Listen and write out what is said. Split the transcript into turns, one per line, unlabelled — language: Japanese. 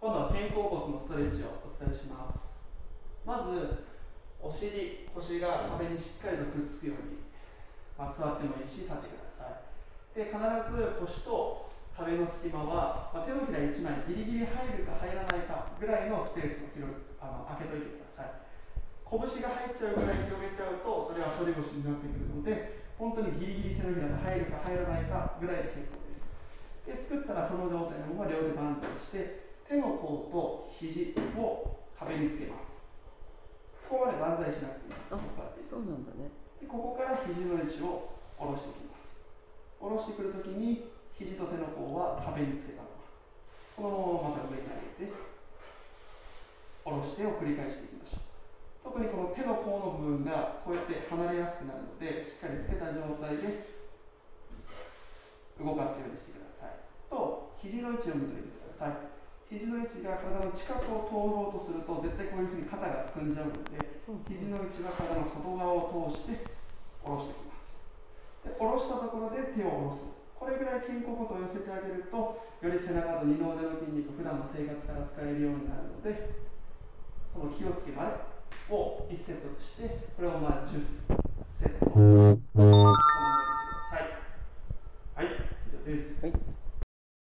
今度は肩甲骨のストレッチをお伝えしますまずお尻腰が壁にしっかりとくっつくように、まあ、座ってもいいし立ってくださいで必ず腰と壁の隙間は、まあ、手のひら1枚ギリギリ入るか入らないかぐらいのスペースを広あの開けといてください拳が入っちゃうぐらい広げちゃうとそれは反り腰になってくるので本当にギリギリ手のひらが入るか入らないかぐらいで結構ですで作ったらその状態のまま両手万歳して手の甲と肘を壁につけます。ここまで万歳しなくていいです。ここから。
そうなんだね。
でここから肘の位置を下ろしていきます。下ろしてくるときに肘と手の甲は壁につけたままこのまままた上に上げて下ろしてを繰り返していきましょう。特にこの手の甲の部分がこうやって離れやすくなるのでしっかりつけた状態で動かすようにしてください。と肘の位置を見ておいてください肘の位置が体の近くを通ろうとすると絶対こういうふうに肩がすくんじゃうので、肘の位置は体の外側を通して下ろしてきます。で下ろしたところで手を下ろす。これぐらい肩甲骨を寄せてあげるとより背中と二の腕の筋肉普段の生活から使えるようになるのでこの気をつけまでを1セットとしてこれをまあ10セット。行てください。はい。以上です、
はい。